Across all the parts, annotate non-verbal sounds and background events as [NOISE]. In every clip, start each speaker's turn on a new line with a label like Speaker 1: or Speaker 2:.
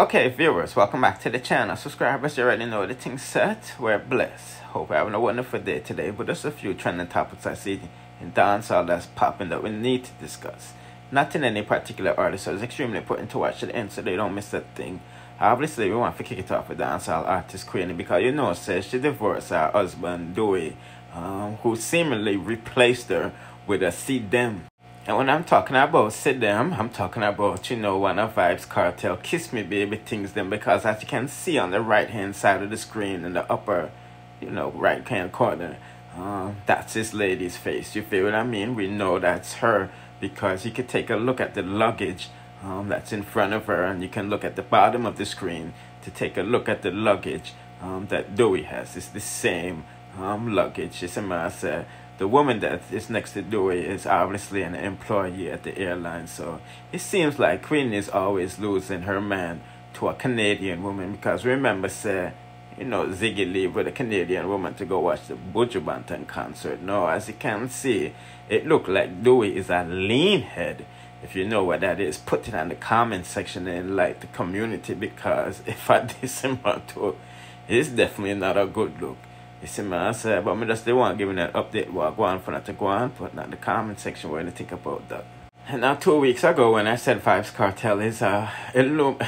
Speaker 1: Okay, viewers, welcome back to the channel. Subscribers, you already know the thing set. We're blessed. Hope you're having a wonderful day today. But there's a few trending topics I see in dancehall that's popping that we need to discuss. Not in any particular order, so it's extremely important to watch the end so they don't miss a thing. Obviously, we want to kick it off with dancehall artist Queenie because you know, says she divorced her husband, Dewey, um, who seemingly replaced her with a Sidem. And when I'm talking about Sidem, I'm talking about, you know, one of Vybz Kartel Kiss Me Baby things them because as you can see on the right hand side of the screen in the upper, you know, right hand corner, uh, that's this lady's face. You feel what I mean? We know that's her because you could take a look at the luggage um, that's in front of her and you can look at the bottom of the screen to take a look at the luggage um, that Dewey has. It's the same um, luggage. It's a master the woman that is next to Dewey is obviously an employee at the airline. So it seems like Queen is always losing her man to a Canadian woman because remember, say, you know, Ziggy leave with a Canadian woman to go watch the Buju Banton concert. No, as you can see, it looked like Dewey is a lean head. If you know what that is, put it in the comment section and like the community because [LAUGHS] if I diss him to, it's definitely not a good look. You see man, I say, but me just they want giving an update what go on for that to go on, put in the comment section what you think about that. And now two weeks ago when I said Vybz Kartel is a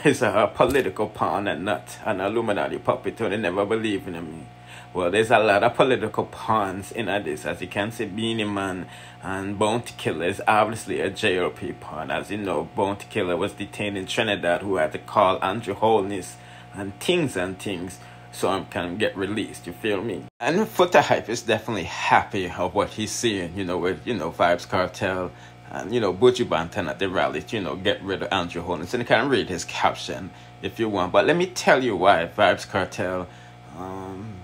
Speaker 1: [LAUGHS] is a political pawn and not an Illuminati puppet, they never believe in me. Well, there's a lot of political pawns in this. As you can see, Beenie Man and Bounty Killer is obviously a JLP pawn. As you know, Bounty Killer was detained in Trinidad who had to call Andrew Holness and things and things so I can get released. You feel me? And Foota Hype is definitely happy of what he's seeing. You know, with you know Vybz Kartel and you know Buju Banton at the rally. You know, get rid of Andrew Holness, and you can read his caption if you want. But let me tell you why Vybz Kartel um,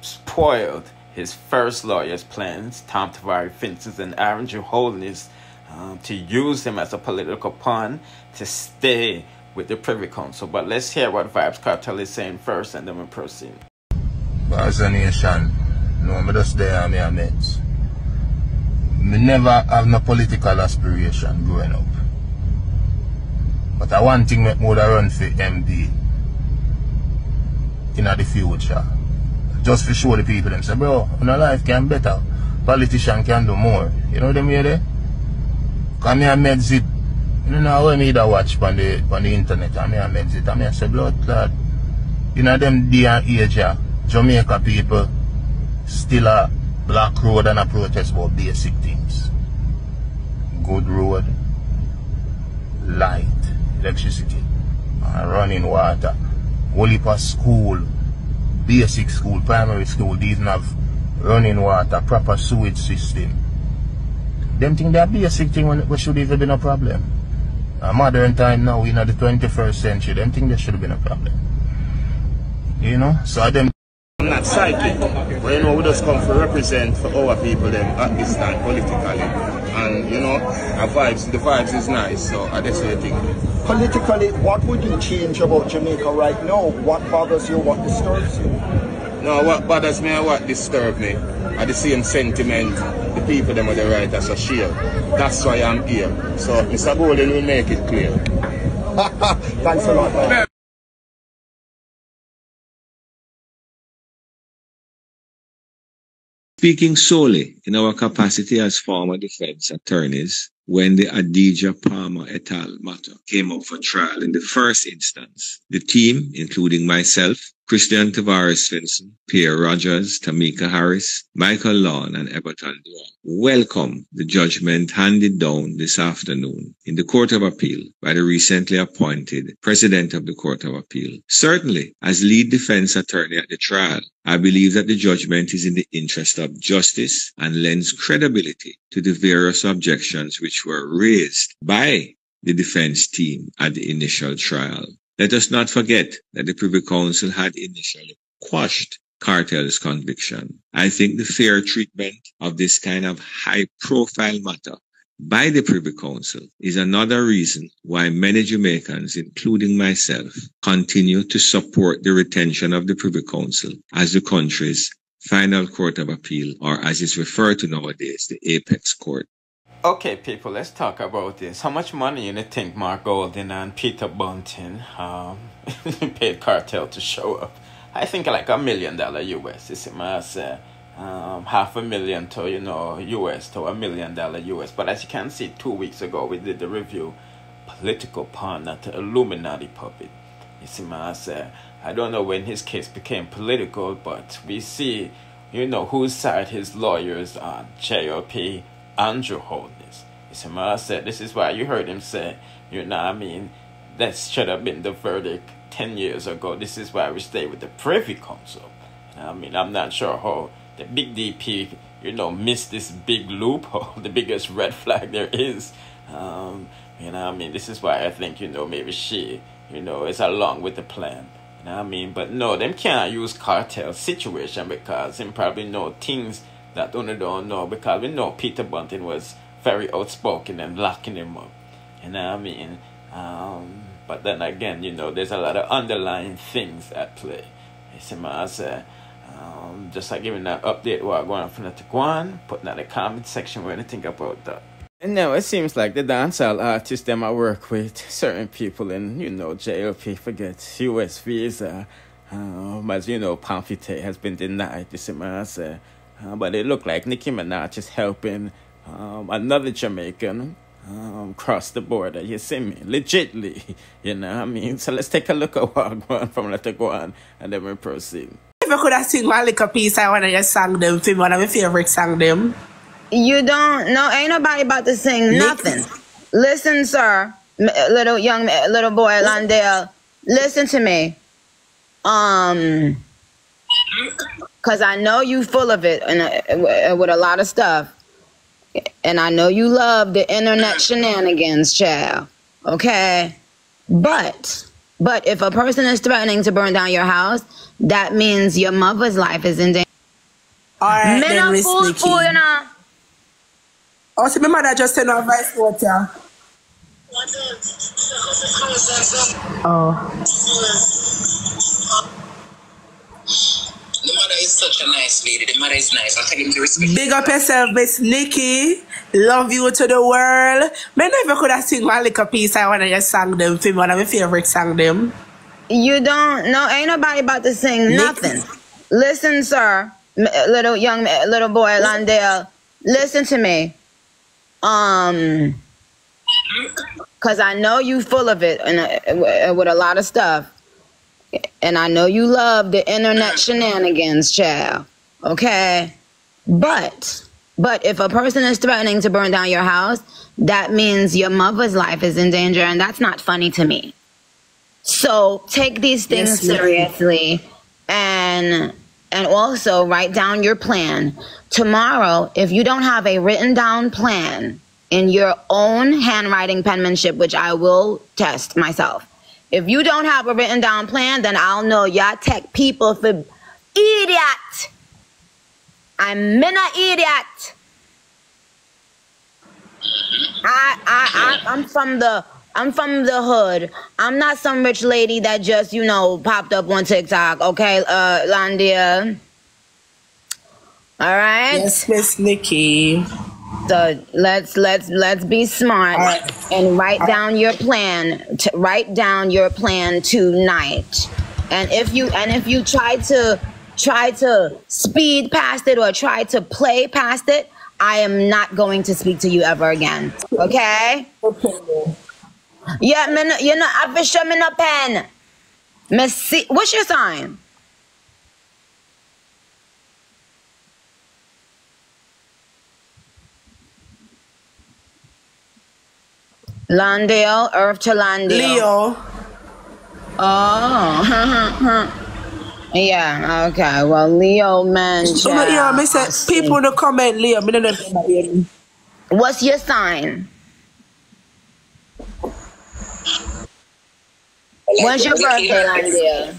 Speaker 1: spoiled his first lawyer's plans, Tom Tavares Finson and Andrew Holness, um, to use him as a political pawn to stay with the Privy Council. But let's hear what Vybz Kartel is saying first and then we'll proceed.
Speaker 2: As a nation, no, me just there mates. Me never have no political aspiration growing up. But I one thing make more run for MP in the future. Just for show the people them say, bro, no life can better. Politician can do more. You know I mean there? Come here meds it you know when me da watch on the on the internet and me a meds it and me a say blood clot. You know them day and age yeah, Jamaica people still a black road and a protest about basic things. Good road, light, electricity, and running water, whole school, basic school, primary school, these have running water, proper sewage system. Them think they're basic thing when it should even be no problem. A modern time now, in the 21st century, them think there should have been a problem. You know? So them I'm not psychic, but you know, we just come to represent for our people them at this time politically. And you know, our vibes, the vibes is nice, so I just think.
Speaker 3: Politically, what would you change about Jamaica right now? What bothers you? What disturbs you?
Speaker 2: No, what bothers me and what disturbs me are the same sentiment the people them are the writers are share. That's why I'm here. So Mr. Golding will make it clear. [LAUGHS]
Speaker 3: Thanks a lot. Man.
Speaker 4: Speaking solely in our capacity as former defense attorneys, when the Adija Palmer et al. matter came up for trial in the first instance, the team, including myself, Christian Tavares Finson, Pierre Rogers, Tamika Harris, Michael Lawn, and Everton Dwan welcome the judgment handed down this afternoon in the Court of Appeal by the recently appointed President of the Court of Appeal. Certainly, as lead defense attorney at the trial, I believe that the judgment is in the interest of justice and lends credibility to the various objections which were raised by the defense team at the initial trial. Let us not forget that the Privy Council had initially quashed Kartel's conviction. I think the fair treatment of this kind of high profile matter by the Privy Council is another reason why many Jamaicans, including myself, continue to support the retention of the Privy Council as the country's final court of appeal, or as it's referred to nowadays, the apex court.
Speaker 1: Okay, people, let's talk about this. How much money you think Mark Golding and Peter Bunting um, [LAUGHS] paid Kartel to show up? I think like a million dollar US. It's my say um, half a million to you know US to a million dollar US. But as you can see, two weeks ago we did the review, political pawn, not Illuminati puppet. You see, my say I don't know when his case became political, but we see, you know, whose side his lawyers on. JLP Andrew Holness. You see, I said this is why you heard him say, you know, I mean, that should have been the verdict ten years ago. This is why we stay with the Privy Council. I mean, I'm not sure how the big DP, you know, missed this big loophole, [LAUGHS] the biggest red flag there is. Um, you know, I mean, this is why I think, you know, maybe she, you know, is along with the plan. You know I mean? But no, them can't use Kartel situation because them probably know things that only don't know because we know Peter Bunting was very outspoken and locking him up. You know what I mean? Um, but then again, you know, there's a lot of underlying things at play. You see, I say, um, just like giving that update what going on from the Taquan, putting that in the comment section what you think about that. And now it seems like the dancehall artists them I work with, certain people in, you know, JLP forget US visa. Um, as you know, Pamphite has been denied, you see, I say. Uh, but it looked like Nicki Minaj is helping um, another Jamaican um, cross the border. You see me? Legitly. [LAUGHS] You know what I mean? So let's take a look at [LAUGHS] what going from Let It Go On and then we proceed.
Speaker 5: If I could have sing one little piece, I want to just sing them for one of my favorite song them.
Speaker 6: You don't know, ain't nobody about to sing nothing. Listen, sir, little young little boy Landale, listen to me. Um, cause I know you full of it and uh, with a lot of stuff, and I know you love the internet shenanigans, child. Okay, but but if a person is threatening to burn down your house, that means your mother's life is in danger.
Speaker 5: Alright
Speaker 6: Men
Speaker 5: then,
Speaker 6: are
Speaker 5: Miss
Speaker 6: fool, fool, you know.
Speaker 5: Oh, see, my mother just sent her vice water. Oh.
Speaker 7: The mother is such a nice lady. The mother is nice. I tell him to respect.
Speaker 5: Big up yourself, Miss Nicki. Love you to the world. Me never could have sing one little piece. I want to just sing them for one of my favorite song them.
Speaker 6: You don't know, ain't nobody about to sing nothing. Listen, sir, little young little boy Landale, listen to me. Um, cause I know you full of it and uh, with a lot of stuff, and I know you love the internet shenanigans, child. Okay, but but if a person is threatening to burn down your house, that means your mother's life is in danger, and that's not funny to me. So take these things
Speaker 5: Yes,
Speaker 6: seriously and and also write down your plan. Tomorrow, if you don't have a written down plan in your own handwriting penmanship, which I will test myself. If you don't have a written down plan, then I'll know y'all tech people for idiot. I'm an idiot. I, I, I, I'm from the, I'm from the hood. I'm not some rich lady that just, you know, popped up on TikTok. Okay, uh, Landia. All right.
Speaker 5: Yes, Miss Nicki.
Speaker 6: So let's let's let's be smart
Speaker 5: All right.
Speaker 6: and write down your plan. To write down your plan tonight. And if you and if you try to try to speed past it or try to play past it, I am not going to speak to you ever again. Okay?
Speaker 5: Okay.
Speaker 6: Yeah, man, you know, I've been showing a pen. Messi, what's your sign? Landale, Earth to Landale.
Speaker 5: Leo.
Speaker 6: Oh. [LAUGHS] yeah, okay. Well, Leo man.
Speaker 5: So no, yeah, me say people in the comment, Leo. Me don't know if they hear me.
Speaker 6: What's your sign? When's your birthday, Landale?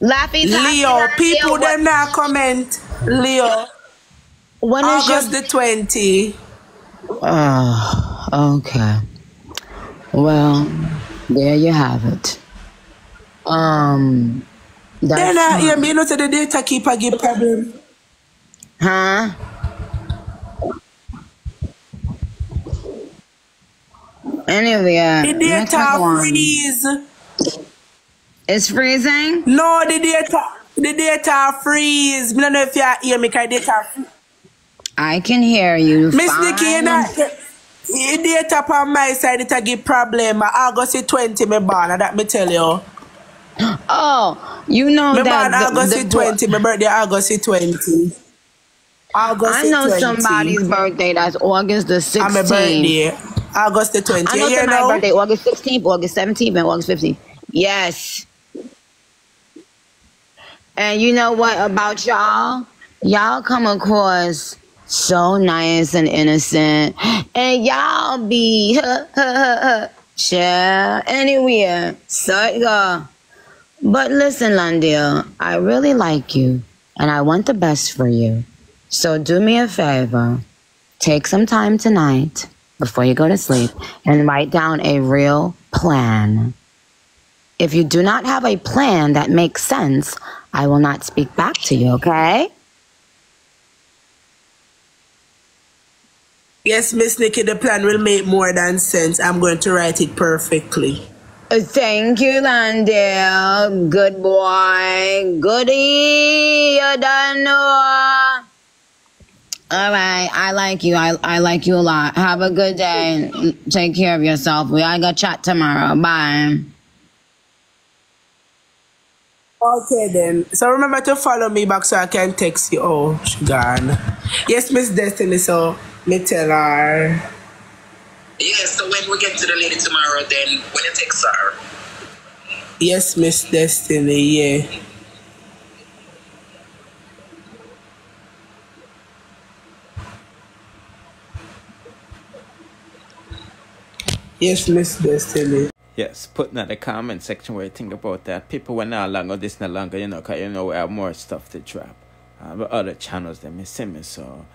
Speaker 6: Laffy
Speaker 5: Leo, people them now comment. Leo,
Speaker 6: When is your
Speaker 5: August the 20.
Speaker 6: Oh, okay. Well, there you have it. Um,
Speaker 5: Then
Speaker 6: that's
Speaker 5: I hear me, know, the data keeper give problem.
Speaker 6: Huh? Anyway,
Speaker 5: uh,
Speaker 6: The
Speaker 5: data freeze.
Speaker 6: It's freezing?
Speaker 5: No, the data, the data freeze. I don't know if you hear me, because data freeze.
Speaker 6: I can hear you.
Speaker 5: Miss. Nicki, you know, the data on my side, it a give problem. August the 20, me born, and that me tell you.
Speaker 6: Oh, you know
Speaker 5: Me born
Speaker 6: that. the-
Speaker 5: August
Speaker 6: the
Speaker 5: the 20, my birthday August the 20. August
Speaker 6: I know
Speaker 5: 20.
Speaker 6: somebody's birthday that's August the
Speaker 5: And my
Speaker 6: 16th.
Speaker 5: birthday, August the 20.
Speaker 6: I know somebody's
Speaker 5: know?
Speaker 6: birthday August 16th, August 17th, and August 15th. Yes. And you know what about y'all? Y'all come across so nice and innocent, and y'all be [LAUGHS] share anywhere. So go. But listen, Landale, I really like you, and I want the best for you. So do me a favor. Take some time tonight before you go to sleep and write down a real plan. If you do not have a plan that makes sense, I will not speak back to you, okay?
Speaker 5: Yes, Miss Nicki, the plan will make more than sense. I'm going to write it perfectly.
Speaker 6: Uh, Thank you, Landale. Good boy. Goody. You done know. All right. I like you. I, I like you a lot. Have a good day. Take care of yourself. We I got chat tomorrow. Bye.
Speaker 5: Okay then. So remember to follow me back so I can text you. Oh, she gone. Yes, Miss Destiny. So me tell her.
Speaker 7: Yes, so when we get to the lady tomorrow, then when you text her,
Speaker 5: Yes, Miss Destiny. Yeah. Yes, Miss Destiny.
Speaker 1: Yes, put in the comment section what you think about that. People were not longer, this no longer, you know, because you know we have more stuff to drop. Uh, but other channels that miss me, so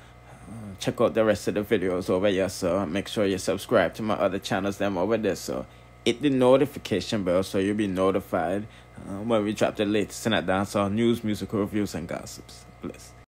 Speaker 1: check out the rest of the videos over here. So make sure you subscribe to my other channels, them over there. So hit the notification bell so you'll be notified uh, when we drop the latest in that dancehall news, musical reviews, and gossips. Bless.